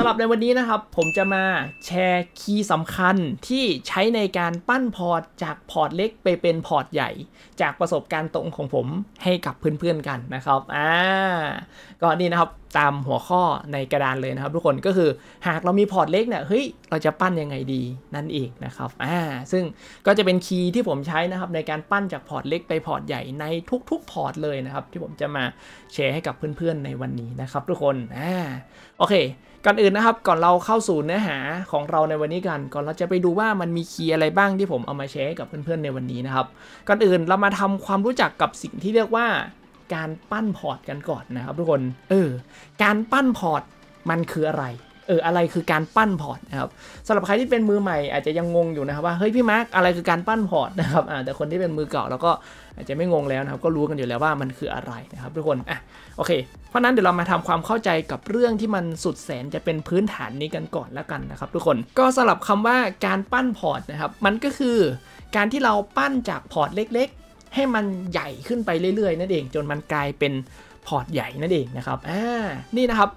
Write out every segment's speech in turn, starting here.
ำหรับในวันนี้นะครับ ผมจะมาแชร์ key สำคัญที่ใช้ในการปั้นพอร์ตจากพอร์ตเล็กไปเป็นพอร์ตใหญ่ จากประสบการณ์ตรงของผมให้กับเพื่อนๆกันนะครับอ่าก็นี่นะครับตามหัวข้อในกระดานเลยนะครับ ทุกคนก็คือหากเรามีพอร์ตเล็กเนี่ยเฮ้ยเราจะปั้นยังไงดีนั่นเองนะครับอ่าซึ่งก็จะเป็น key ที่ผมใช้นะครับในการปั้นจากพอร์ตเล็กไปพอร์ตใหญ่ในทุกๆพอร์ตเลยนะครับที่ผมจะมาแชร์ให้กับเพื่อนๆในวันนี้นะครับ ทุกคนอ่าโอเคก่อนอื่นนะครับก่อนเราเข้าสู่เนื้อหาของเราในวันนี้กัน ก่อนเราจะไปดูว่ามันมี key อะไรบ้างที่ผมเอามาแชร์กับเพื่อนๆในวันนี้นะครับก่อนอื่นเรามาทำความรู้จักกับสิ่งที่เรียกว่า การปั้นพอร์ตกันก่อนนะครับทุกคนเออการปั้นพอร์ตมันคืออะไร เอออะไรคือการปั้นพอร์ตนะครับสำหรับใครที่เป็นมือใหม่อาจจะยังงงอยู่นะครับว่าเฮ้ยพี่มาร์กอะไรคือการปั้นพอร์ตนะครับแต่คนที่เป็นมือเก่าแล้วก็อาจจะไม่งงแล้วนะครับก็รู้กันอยู่แล้วว่ามันคืออะไรนะครับทุกคนอะโอเค เพราะนั้นเดี๋ยวเรามาทำความเข้าใจกับเรื่องที่มันสุดแสนจะเป็นพื้นฐานนี้กันก่อนแล้วกันนะครับทุกคนก็สำหรับคำว่าการปั้นพอร์ตนะครับมันก็คือ การที่เราปั้นจากพอร์ตเล็กๆ ให้มันใหญ่ขึ้นไปเรื่อยๆนั่นเองจนมันกลายเป็นพอร์ตใหญ่นั่นเองนะครับอ่านี่นะครับ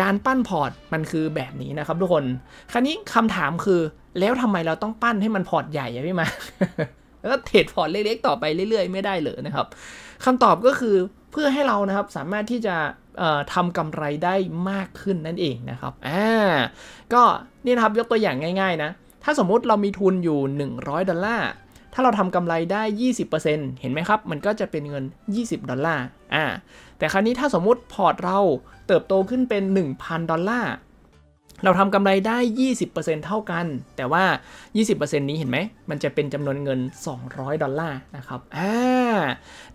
การปั้นพอร์ตมันคือแบบนี้นะครับทุกคน คราวนี้คำถามคือแล้วทำไมเราต้องปั้นให้มันพอร์ตใหญ่อะพี่มาร์ก แล้วก็เทรดพอร์ตเล็กๆต่อไปเรื่อยๆ ไม่ได้เหรอนะครับคำตอบก็คือเพื่อให้เรานะครับสามารถที่จะทำกำไรได้มากขึ้นนั่นเองนะครับอ่าก็นี่นะครับยกตัวอย่างง่ายๆนะ ถ้าสมมุติเรามีทุนอยู่ 100 ดอลลาร์ ถ้าเราทำกำไรได้ 20%เห็นไหมครับ มันก็จะเป็นเงิน 20 ดอลลาร์อ่าแต่คราวนี้ถ้าสมมุติพอร์ตเราเติบโตขึ้นเป็น 1,000 ดอลลาร์ เราทำกำไรได้ 20%เท่ากัน แต่ว่า 20%นี้เห็นไหม มันจะเป็นจำนวนเงิน 200 ดอลลาร์นะครับ อ่า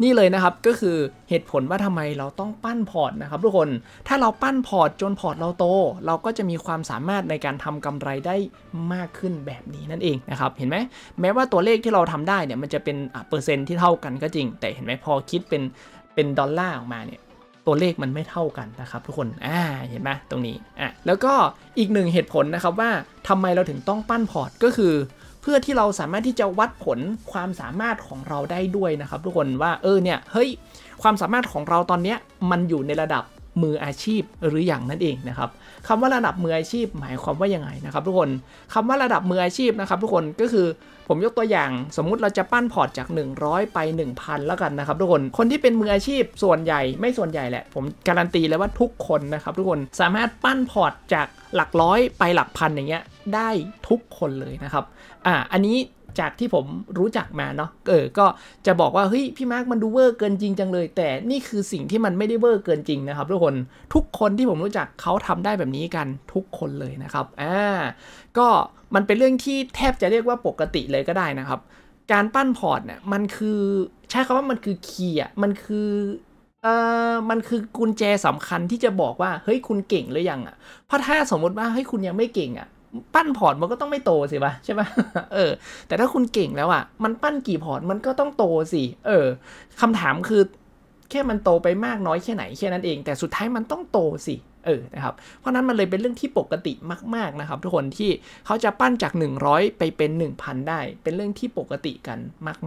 นี่เลยนะครับ ก็คือเหตุผลว่าทำไมเราต้องปั้นพอร์ตนะครับทุกคน ถ้าเราปั้นพอร์ตจนพอร์ตเราโต เราก็จะมีความสามารถในการทำกำไรได้มากขึ้นแบบนี้นั่นเองนะครับ เห็นไหม แม้ว่าตัวเลขที่เราทำได้เนี่ย มันจะเป็นเปอร์เซ็นต์ที่เท่ากันก็จริง แต่เห็นไหมพอคิดเป็นเป็นดอลลาร์ออกมาเนี่ย ตัวเลขมันไม่เท่ากันนะครับทุกคนอ่าเห็นไหมตรงนี้อะแล้วก็อีกหนึ่งเหตุผลนะครับว่าทำไมเราถึงต้องปั้นพอร์ตก็คือ เพื่อที่เราสามารถที่จะวัดผลความสามารถของเราได้ด้วยนะครับ ทุกคนว่าเออเนี่ยเฮ้ยความสามารถของเราตอนเนี้ยมันอยู่ในระดับ มืออาชีพหรืออย่างนั่นเองนะครับคำว่าระดับมืออาชีพหมายความว่ายังไงนะครับ ทุกคนคำว่าระดับมืออาชีพนะครับ ทุกคนก็คือผมยกตัวอย่าง สมมุติเราจะปั้นพอร์ตจาก 100 ไป 1000 แล้วกันนะครับ ทุกคนคนที่เป็นมืออาชีพส่วนใหญ่ไม่ส่วนใหญ่แหละ ผมการันตีเลยว่าทุกคนนะครับ ทุกคนสามารถปั้นพอร์ตจากหลักร้อยไปหลักพันอย่างเงี้ยได้ทุกคนเลยนะครับอ่าอันนี้ จากที่ผมรู้จักมาเนาะเออก็จะบอกว่าเฮ้ยพี่มาร์กมันดูเวอร์เกินจริงจังเลย แต่นี่คือสิ่งที่มันไม่ได้เวอร์เกินจริงนะครับทุกคนทุกคนที่ผมรู้จักเขาทำได้แบบนี้กันทุกคนเลยนะครับอ่าก็มันเป็นเรื่องที่แทบจะเรียกว่าปกติเลยก็ได้นะครับ การปั้นพอร์ตเนี่ยมันคือใช้คำว่ามันคือ key อะมันคือเอ่อมันคือกุญแจสำคัญที่จะบอกว่าเฮ้ยคุณเก่งหรือยังอะเพราะถ้าสมมติว่าเฮ้ยคุณยังไม่เก่งอะ ปั้นพอร์ตมันก็ต้องไม่โตสิปะใช่ปะเออ แต่ถ้าคุณเก่งแล้วอะ มันปั้นกี่พอร์ตมันก็ต้องโตสิ เออคำถามคือแค่มันโตไปมากน้อยแค่ไหนแค่นั้นเอง แต่สุดท้ายมันต้องโตสิ เออ นะครับ เพราะนั้นมันเลยเป็นเรื่องที่ปกติมาก ๆ นะครับ ทุกคนที่เขาจะปั้นจาก 100 ไปเป็น 1,000 ได้ เป็นเรื่องที่ปกติกัน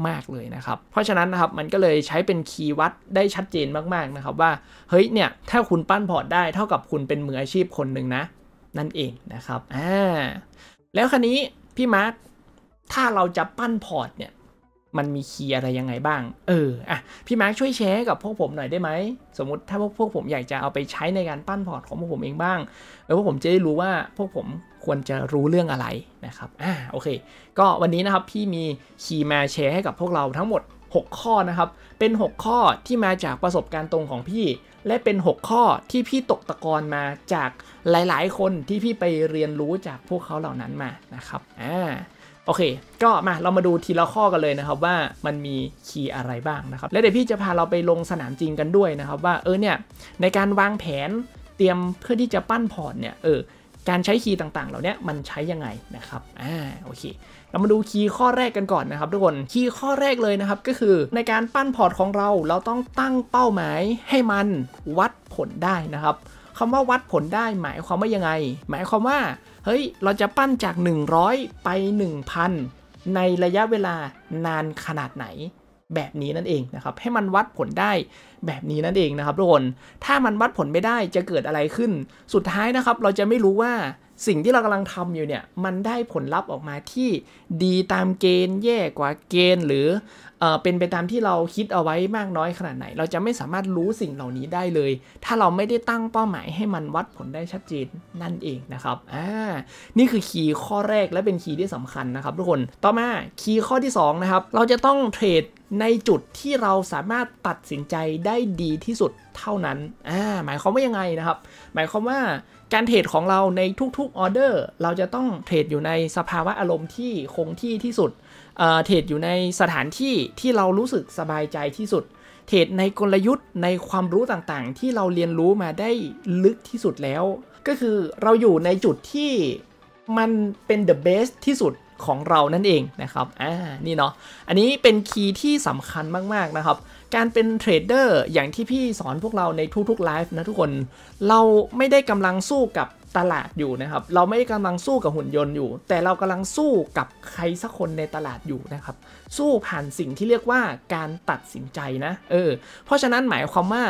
มาก ๆ เลยนะครับ เพราะฉะนั้นนะครับ มันก็เลยใช้เป็น key วัดได้ชัดเจนมาก ๆ นะครับว่า เฮ้ย เนี่ย ถ้าคุณปั้นพอร์ตได้เท่ากับคุณเป็นมืออาชีพคนหนึ่งนะ นั่นเองนะครับอ่าแล้วคราวนี้พี่มาร์คถ้าเราจะปั้นพอร์ตเนี่ยมันมี key อะไรยังไงบ้าง เออ อะ พี่มาร์คช่วยแชร์กับพวกผมหน่อยได้ไหม สมมติถ้าพวกพวกผมอยากจะเอาไปใช้ในการปั้นพอร์ตของพวกผมเองบ้าง แล้วพวกผมจะได้รู้ว่าพวกผมควรจะรู้เรื่องอะไรนะครับ อ่า โอเค ก็วันนี้นะครับพี่มี key มาแชร์ให้กับพวกเราทั้งหมด 6 ข้อนะครับ เป็น 6 ข้อที่มาจากประสบการณ์ตรงของพี่ และเป็น 6 ข้อที่พี่ตกตะกอนมาจากหลายๆ คนที่พี่ไปเรียนรู้จากพวกเขาเหล่านั้นมานะครับอ่าโอเค ก็มาเรามาดูทีละข้อกันเลยนะครับว่ามันมี key อะไรบ้างนะครับ และเดี๋ยวพี่จะพาเราไปลงสนามจริงกันด้วยนะครับ ว่าเออเนี่ยในการวางแผนเตรียมเพื่อที่จะปั้นพอร์ตเนี่ยเออ การใช้ key ต่างๆ เหล่านี้มันใช้ยังไงนะครับ อ่า โอเค เรามาดู key ข้อแรกกันก่อนนะครับทุกคน key ข้อแรกเลยนะครับ ก็คือในการปั้นพอร์ตของเรา เราต้องตั้งเป้าหมายให้มันวัดผลได้นะครับคำว่าวัดผลได้หมายความว่ายังไง หมายความว่า เฮ้ย เราจะปั้นจาก 100 ไป 1,000 ในระยะเวลานานขนาดไหน แบบนี้นั่นเองนะครับ ให้มันวัดผลได้แบบนี้นั่นเองนะครับทุกคน ถ้ามันวัดผลไม่ได้จะเกิดอะไรขึ้น สุดท้ายนะครับ เราจะไม่รู้ว่าสิ่งที่เรากำลังทำอยู่เนี่ยมันได้ผลลัพธ์ออกมาที่ดีตามเกณฑ์แย่กว่าเกณฑ์ หรือเอเป็นไปตามที่เราคิดเอาไว้มากน้อยขนาดไหน เราจะไม่สามารถรู้สิ่งเหล่านี้ได้เลย ถ้าเราไม่ได้ตั้งเป้าหมายให้มันวัดผลได้ชัดเจนนั่นเองนะครับอ่านี่คือคีย์ข้อแรกและเป็นคีย์ที่สำคัญนะครับทุกคนต่อมาคีย์ข้อที่2นะครับเราจะต้องเทรด ในจุดที่เราสามารถตัดสินใจได้ดีที่สุดเท่านั้นอ่าหมายความว่ายังไงนะครับ หมายความว่าการเทรดของเราในทุกๆออเดอร์ เราจะต้องเทรดอยู่ในสภาวะอารมณ์ที่คงที่ที่สุดเทรดอยู่ในสถานที่ที่เรารู้สึกสบายใจที่สุด เทรดในกลยุทธ์ในความรู้ต่างๆ ที่เราเรียนรู้มาได้ลึกที่สุดแล้ว ก็คือเราอยู่ในจุดที่มันเป็น the best ที่สุด ของเรานั่นเองนะครับ อ่า นี่เนาะ อันนี้เป็น key ที่สำคัญมาก ๆ นะครับ การเป็นเทรดเดอร์อย่างที่พี่สอนพวกเราในทุกๆไลฟ์นะทุกคน เราไม่ได้กำลังสู้กับตลาดอยู่นะครับ เราไม่ได้กำลังสู้กับหุ่นยนต์อยู่ แต่เรากำลังสู้กับใครสักคนในตลาดอยู่นะครับ สู้ผ่านสิ่งที่เรียกว่าการตัดสินใจนะ เออ เพราะฉะนั้นหมายความว่า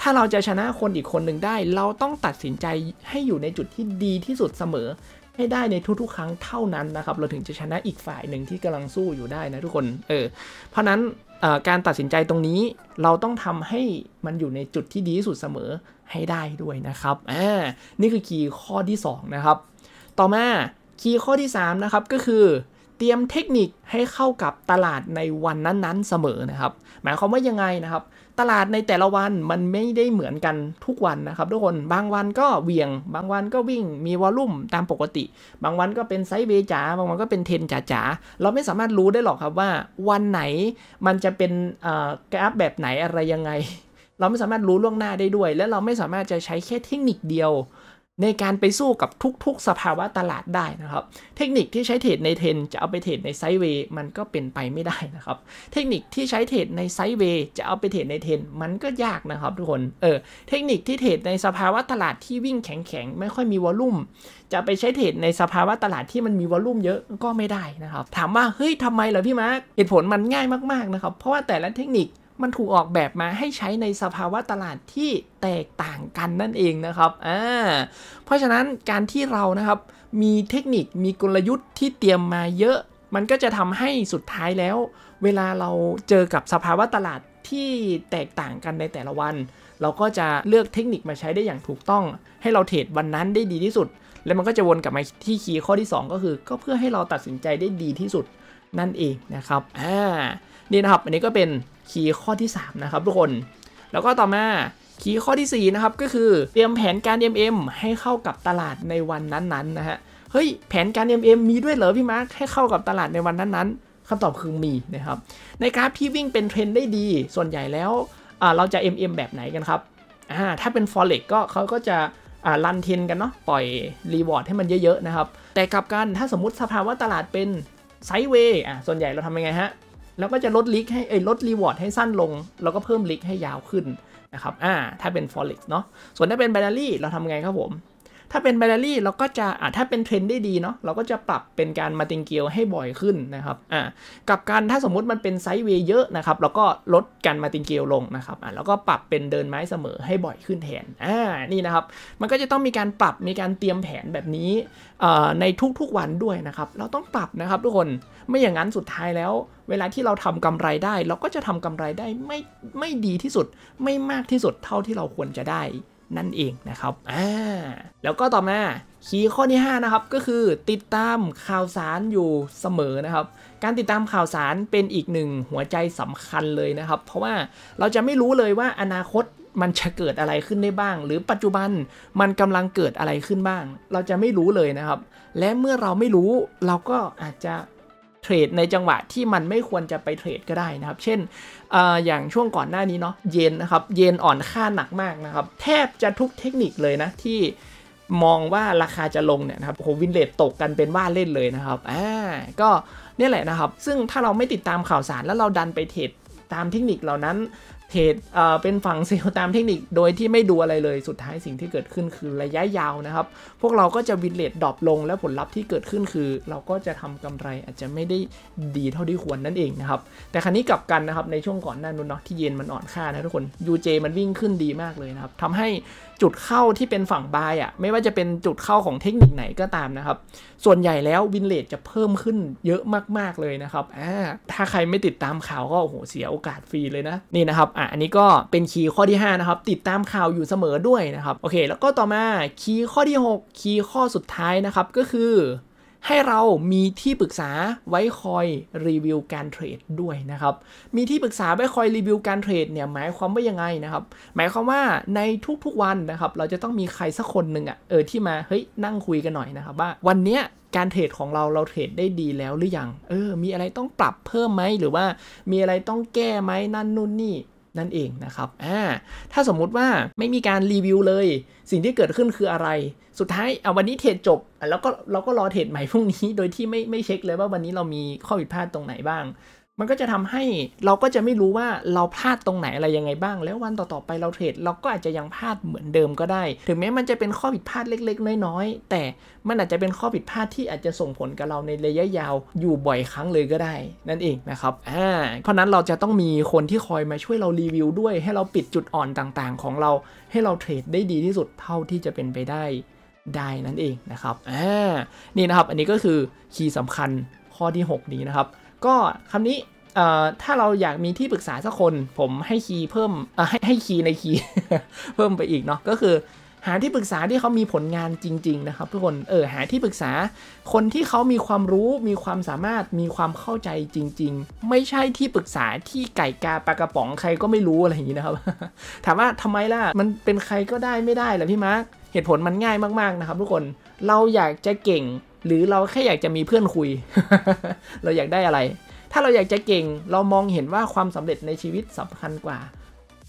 ถ้าเราจะชนะคนอีกคนหนึ่งได้ เราต้องตัดสินใจให้อยู่ในจุดที่ดีที่สุดเสมอ ให้ได้ในทุกๆ ครั้งเท่านั้นนะครับเราถึงจะชนะอีกฝ่ายหนึ่งที่กำลังสู้อยู่ได้นะทุกคนเออเพราะนั้นการตัดสินใจตรงนี้เราต้องทำให้มันอยู่ในจุดที่ดีที่สุดเสมอให้ได้ด้วยนะครับอ่านี่คือคีย์ข้อที่2นะครับต่อมาคีย์ข้อที่3นะครับก็คือเตรียมเทคนิคให้เข้ากับตลาดในวันนั้นๆเสมอนะครับ หมายความว่ายังไงนะครับ ตลาดในแต่ละวันมันไม่ได้เหมือนกันทุกวันนะครับทุกคน บางวันก็เวียง บางวันก็วิ่ง มีวอลลุ่มตามปกติ บางวันก็เป็นไซเบจ๋า บางวันก็เป็นเทนจ๋าๆเราไม่สามารถรู้ได้หรอกครับว่าวันไหนมันจะเป็นกราฟแบบไหนอะไรยังไง เราไม่สามารถรู้ล่วงหน้าได้ด้วย และเราไม่สามารถจะใช้แค่เทคนิคเดียว ในการไปสู้กับทุกๆ สภาวะตลาดได้นะครับ เทคนิคที่ใช้เทรดในเทนจะเอาไปเทรดใน sideway มันก็เป็นไปไม่ได้นะครับ เทคนิคที่ใช้เทรดใน sideway จะเอาไปเทรดในเทนมันก็ยากนะครับทุกคนเออเทคนิคที่เทรดในสภาวะตลาดที่วิ่งแข็งๆไม่ค่อยมี volume จะไปใช้เทรดในสภาวะตลาดที่มันมี volume เยอะก็ไม่ได้นะครับ ถามว่าเฮ้ยทำไมเหรอพี่มาร์คเหตุผลมันง่ายมากๆนะครับเพราะว่าแต่ละเทคนิค มันถูกออกแบบมาให้ใช้ในสภาวะตลาดที่แตกต่างกันนั่นเองนะครับอ่าเพราะฉะนั้นการที่เรานะครับมีเทคนิคมีกลยุทธ์ที่เตรียมมาเยอะ มันก็จะทำให้สุดท้ายแล้ว เวลาเราเจอกับสภาวะตลาดที่แตกต่างกันในแต่ละวัน เราก็จะเลือกเทคนิคมาใช้ได้อย่างถูกต้อง ให้เราเทรดวันนั้นได้ดีที่สุด แล้วมันก็จะวนกลับมาที่คีย์ข้อที่ 2 ก็คือ ก็เพื่อให้เราตัดสินใจได้ดีที่สุดนั่นเองนะครับอ่า นี่นะครับ อันนี้ก็เป็นคีย์ข้อที่ 3 นะครับทุกคน แล้วก็ต่อมาคีย์ข้อที่ 4 นะครับ ก็คือเตรียมแผนการ MM ให้เข้ากับตลาดในวันนั้นๆนะฮะเฮ้ยแผนการ MM มีด้วยเหรอพี่มาร์คให้เข้ากับตลาดในวันนั้นๆคำตอบคือมีนะครับในกราฟที่วิ่งเป็นเทรนได้ดี ส่วนใหญ่แล้วเราจะ MM แบบไหนกันครับถ้าเป็น Forex ก็เขาก็จะรันเทนกันเนาะปล่อยreward ให้มันเยอะๆนะครับแต่กลับกันถ้าสมมติสภาวะตลาดเป็น sideway ส่วนใหญ่เราทำยังไงฮะ แล้วก็จะลด risk ให้ไอ้ลด reward ให้สั้นลง แล้วก็เพิ่ม risk ให้ยาวขึ้นนะครับอ่าถ้าเป็น forex เนาะส่วนถ้าเป็น binary เราทำไงครับผม ถ้าเป็น binary เราก็จะอ่าถ้าเป็นเทรนได้ดีเนาะเราก็จะปรับเป็นการ martingale ให้บ่อยขึ้นนะครับอ่ากับการถ้าสมมุติมันเป็น sideway เยอะนะครับเราก็ลดการ martingale ลงนะครับอ่าแล้วก็ปรับเป็นเดินไม้เสมอให้บ่อยขึ้นแทนอ่านี่นะครับ มันก็จะต้องมีการปรับมีการเตรียมแผนแบบนี้ในทุกๆวันด้วยนะครับเราต้องปรับนะครับทุกคนไม่อย่างนั้นสุดท้ายแล้ว เวลาที่เราทำกำไรได้ เราก็จะทำกำไรได้ไม่ไม่ดีที่สุด ไม่มากที่สุดเท่าที่เราควรจะได้ นั่นเองนะครับอ่าแล้วก็ต่อมาคีย์ข้อที่5นะครับก็คือติดตามข่าวสารอยู่เสมอนะครับ การติดตามข่าวสารเป็นอีกหนึ่งหัวใจสำคัญเลยนะครับ เพราะว่าเราจะไม่รู้เลยว่าอนาคตมันจะเกิดอะไรขึ้นได้บ้าง หรือปัจจุบันมันกำลังเกิดอะไรขึ้นบ้าง เราจะไม่รู้เลยนะครับ และเมื่อเราไม่รู้เราก็อาจจะ เทรดในจังหวะที่มันไม่ควรจะไปเทรดก็ได้นะครับ เช่นออย่างช่วงก่อนหน้านี้เนาะเยนนะครับเยนอ่อนค่าหนักมากนะครับ แทบจะทุกเทคนิคเลยนะที่มองว่าราคาจะลงเนี่ยนะครับโหวินเลตตกกันเป็นว่าเล่นเลยนะครับอ่าก็นี่แหละนะครับ ซึ่งถ้าเราไม่ติดตามข่าวสารแล้วเราดันไปเทรดตามเทคนิคเหล่านั้น เทรดเป็นฝั่ง sell ตามเทคนิคโดยที่ไม่ดูอะไรเลยสุดท้ายสิ่งที่เกิดขึ้นคือระยะยาวนะครับ พวกเราก็จะ win rate drop ลง และผลลัพธ์ที่เกิดขึ้นคือ เราก็จะทำกำไรอาจจะไม่ได้ดีเท่าที่ควรนั่นเองนะครับ แต่คราวนี้กลับกันนะครับในช่วงก่อนหน้านู้นเนาะที่เย็นมันอ่อนค่านะทุกคน UJ มันวิ่งขึ้นดีมากเลยนะครับทำให้จุดเข้าที่เป็นฝั่ง buy อะไม่ว่าจะเป็นจุดเข้าของเทคนิคไหนก็ตามนะครับส่วนใหญ่แล้ว win rate จะเพิ่มขึ้นเยอะมากๆเลยนะครับอ่าถ้าใครไม่ติดตามข่าวก็โอ้โหเสียโอกาสฟรีเลยนะนี่นะครับอะอันนี้ก็เป็น key ข้อที่ 5 นะครับ ติดตามข่าวอยู่เสมอด้วยนะครับโอเค แล้วก็ต่อมา key ข้อที่ 6 key ข้อสุดท้ายนะครับก็คือให้เรามีที่ปรึกษาไว้คอยรีวิวการเทรดด้วยนะครับ มีที่ปรึกษาไว้คอยรีวิวการเทรดเนี่ยหมายความว่ายังไงนะครับ หมายความว่าในทุกๆวันนะครับ เราจะต้องมีใครสักคนหนึ่งอะ่ะเออที่มาเฮ้ยนั่งคุยกันหน่อยนะครับว่าวันเนี้ยการเทรดของเราเราเทรดได้ดีแล้วหรือยัง เออ มีอะไรต้องปรับเพิ่มไหมหรือว่ามีอะไรต้องแก้ไหมนั่นนู่นนี่ นั่นเองนะครับอ่าถ้าสมมุติว่าไม่มีการรีวิวเลย สิ่งที่เกิดขึ้นคืออะไร สุดท้ายเอาวันนี้เทรดจบ แล้วก็เราก็รอเทรดใหม่พรุ่งนี้ โดยที่ไม่ไม่เช็คเลยว่าวันนี้เรามีข้อผิดพลาดตรงไหนบ้าง มันก็จะทำให้เราก็จะไม่รู้ว่าเราพลาดตรงไหนอะไรยังไงบ้าง แล้ววันต่อๆไปเราเทรดเราก็อาจจะยังพลาดเหมือนเดิมก็ได้ ถึงแม้มันจะเป็นข้อผิดพลาดเล็ก ๆ น้อยๆ แต่มันอาจจะเป็นข้อผิดพลาดที่อาจจะส่งผลกับเราในระยะยาวอยู่บ่อยครั้งเลยก็ได้ นั่นเองนะครับอ่าเพราะนั้นเราจะต้องมีคนที่คอยมาช่วยเรารีวิวด้วย ให้เราปิดจุดอ่อนต่างๆ ของเรา ให้เราเทรดได้ดีที่สุดเท่าที่จะเป็นไปได้ได้นั่นเองนะครับอ่านี่นะครับอันนี้ก็คือคีย์สำคัญข้อที่ 6 นี้นะครับ ก็คำนี้ถ้าเราอยากมีที่ปรึกษาสักคน ผมให้คีย์เพิ่มให้ให้คีย์ในคีย์เพิ่มไปอีกเนาะก็คือ หาที่ปรึกษาที่เขามีผลงานจริง ๆ นะครับ ทุกคนเออหาที่ปรึกษาคนที่เขามีความรู้มีความสามารถมีความเข้าใจจริง ๆ ไม่ใช่ที่ปรึกษาที่ไก่กาปลากระป๋องใครก็ไม่รู้อะไรอย่างนี้นะครับ ถามว่าทำไมล่ะมันเป็นใครก็ได้ไม่ได้เหรอพี่มาร์คเหตุผลมันง่ายมากๆนะครับ ทุกคนเราอยากจะเก่งหรือเราแค่อยากจะมีเพื่อนคุย เราอยากได้อะไร ถ้าเราอยากจะเก่งเรามองเห็นว่าความสำเร็จในชีวิตสำคัญกว่า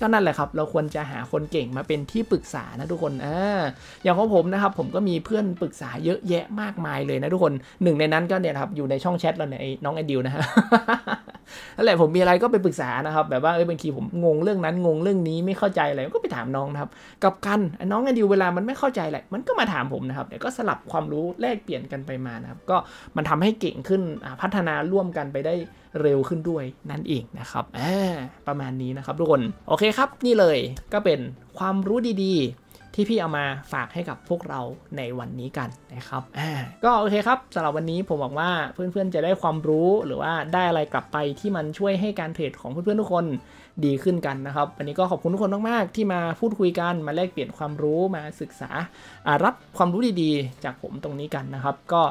ก็นั่นแหละครับ เราควรจะหาคนเก่งมาเป็นที่ปรึกษานะทุกคนอ่าอย่างของผมนะครับ ผมก็มีเพื่อนปรึกษาเยอะแยะมากมายเลยนะทุกคน หนึ่งในนั้นก็เนี่ยครับ อยู่ในช่องแชทเราเนี่ยน้องไอดิวนะฮะ นั่นแหละผมมีอะไรก็ไปปรึกษานะครับ แบบว่าเออบางทีผมงงเรื่องนั้นงงเรื่องนี้ไม่เข้าใจอะไรก็ไปถามน้องนะครับ กับกันน้องไอดิวเวลามันไม่เข้าใจอะไรมันก็มาถามผมนะครับเดี๋ยวก็สลับความรู้แลกเปลี่ยนกันไปมานะครับ ก็มันทำให้เก่งขึ้นพัฒนาร่วมกันไปได้เร็วขึ้นด้วยนั่นเองนะครับประมาณนี้นะครับทุกคนโอเคครับ นี่เลยก็เป็นความรู้ดีๆ ที่พี่เอามาฝากให้กับพวกเราในวันนี้กันนะครับก็โอเคครับสำหรับวันนี้ผมหวังว่าเพื่อนๆจะได้ความรู้หรือว่าได้อะไรกลับไปที่มันช่วยให้การเทรดของเพื่อนๆทุกคน ดีขึ้นกันนะครับ วันนี้ก็ขอบคุณทุกคนมาก ๆ ที่มาพูดคุยกันมาแลกเปลี่ยนความรู้มาศึกษารับความรู้ดีๆ จากผมตรงนี้กันนะครับ ก็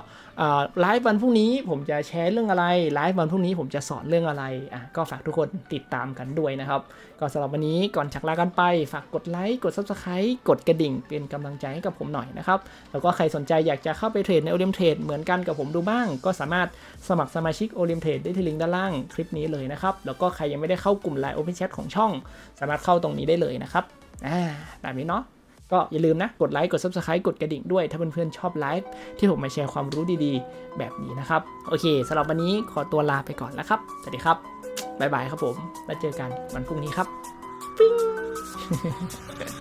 ไลฟ์วันพรุ่งนี้ผมจะแชร์เรื่องอะไรไลฟ์วันพรุ่งนี้ผมจะสอนเรื่องอะไรอะก็ฝากทุกคนติดตามกันด้วยนะครับ ก็สำหรับวันนี้ก่อนจากลากันไป ฝากกดไลค์กด subscribe กดกระดิ่ง เป็นกำลังใจให้กับผมหน่อยนะครับแล้วก็ใครสนใจอยากจะเข้าไปเทรดใน Olymp Trade เหมือนกันกับผมดูบ้าง ก็สามารถสมัครสมาชิก Olymp Trade ได้ที่ลิงก์ด้านล่างคลิปนี้เลยนะครับแล้วก็ใครยังไม่ได้เข้ากลุ่ม LINE OpenChat ของช่อง สามารถเข้าตรงนี้ได้เลยนะครับอ่าแบบนี้เนาะก็อย่าลืมนะ กดไลค์ กด Subscribe กดกระดิ่งด้วย ถ้าเพื่อนๆชอบไลฟ์ที่ผมมาแชร์ความรู้ดีๆ แบบนี้นะครับ โอเคสำหรับวันนี้ขอตัวลาไปก่อนแล้วครับ สวัสดีครับบ๊ายบายครับผม แล้วเจอกันวันพรุ่งนี้ครับ ปิ้ง